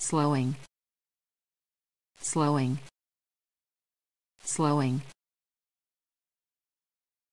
slowing. Slowing. Slowing.